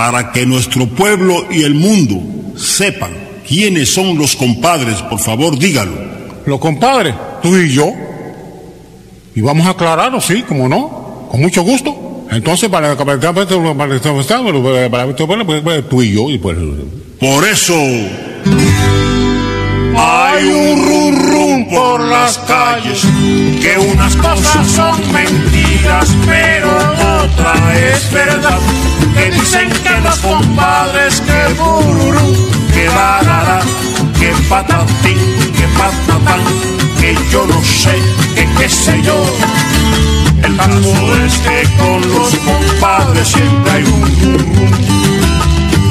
para que nuestro pueblo y el mundo sepan quiénes son los compadres, por favor dígalo. Los compadres, tú y yo. Y vamos a aclararlo, sí, como no, con mucho gusto. Entonces, para para- para- para- para- para- para- para- tú y yo, y pues. Por eso hay un rum rum por las calles, que unas cosas son mentiras, pero otra es verdad. Que dicen que los compadres, que bururú, que barará, que patatín, que patatán, que yo no sé, que qué sé yo. El caso es que con los compadres siempre hay un rum.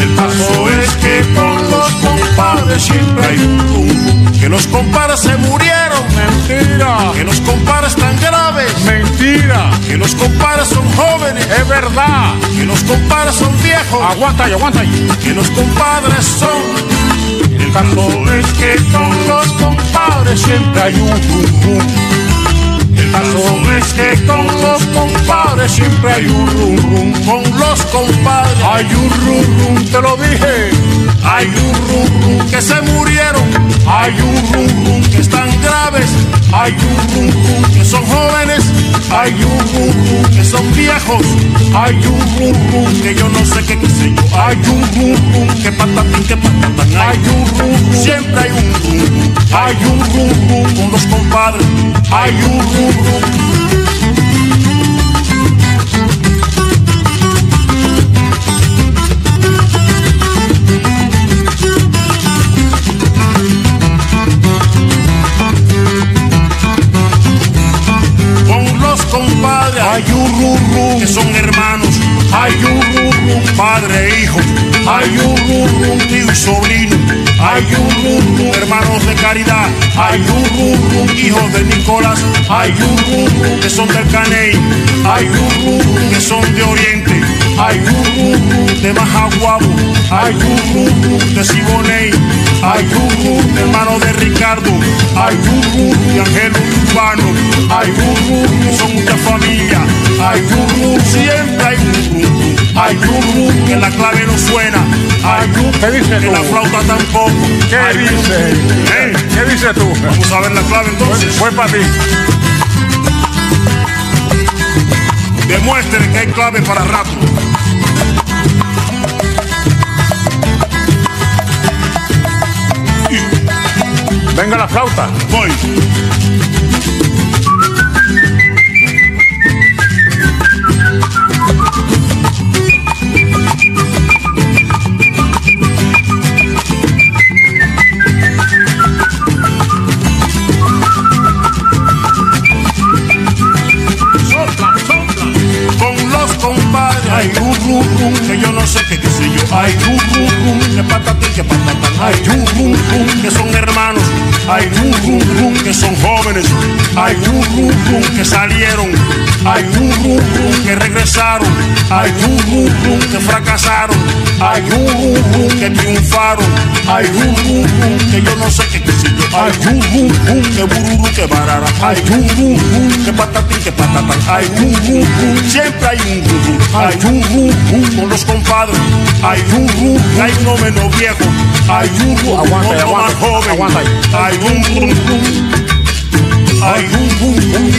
El caso es que con los compadres siempre hay un. Que los compadres se murieron, Mentira, que los compadres que los compadres son jóvenes, es verdad. que los compadres son viejos, Aguanta ahí, aguanta ahí. que los compadres son. El caso es que con los compadres siempre hay un rum rum. El caso es que con los compadres siempre hay un rum rum. Con los compadres Hay un rum rum, te lo dije. Hay un rum rum que se murieron. Hay un rum rum que están graves. Hay un rum rum que son jóvenes. Hay un rum rum que son viejos. Hay un rum rum que yo no sé qué, sé yo. Hay un rum rum que patatín, que patatán. Hay un rum rum. Siempre hay un rum rum. Hay un rum rum con los compadres. Hay un rum rum. Padre e hijo. Hay un rum tío y sobrino. Hay un rum hermanos de caridad. Hay un rum hijos de Nicolás. Hay un que son del Caney. Hay un que son de Oriente. Hay un de Majaguabo. Hay un de Siboney. Hay un hermano de Ricardo. Hay un de Angelo Urbano. Hay un que son muchas familias. Hay un siempre hay un rum que la clave no suena. Un ¿Qué dices que tú? la flauta tampoco. ¿Qué un- dices? ¿Eh? ¿Qué dices tú? Vamos a ver la clave entonces. Fue para ti. Demuestre que hay clave para rato. Venga la flauta. Voy. Que patatín, que patatán. Rum que son hermanos. Hay un rum rum que son jóvenes. Hay un rum rum que salieron. Hay un rum rum que regresaron. Hay un rum rum que fracasaron. Hay un rum rum que triunfaron. Hay un rum rum que yo no sé qué, yo. Hay un rum rum que bururu que barara. Hay un rum rum que patatán. Hay un, un, un, siempre hay un, un, hay un, un, con los compadres. Hay un, un, hay un hombre viejo. Hay un, un, aguanta, un más joven. Aguanta. Hay un, un, un, hay un, un, un,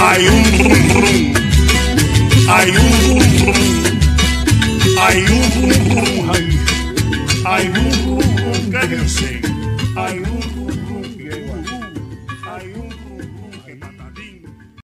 hay un, un, un, hay un, un, un, hay un, un, un, hay un, un, un, que dicen.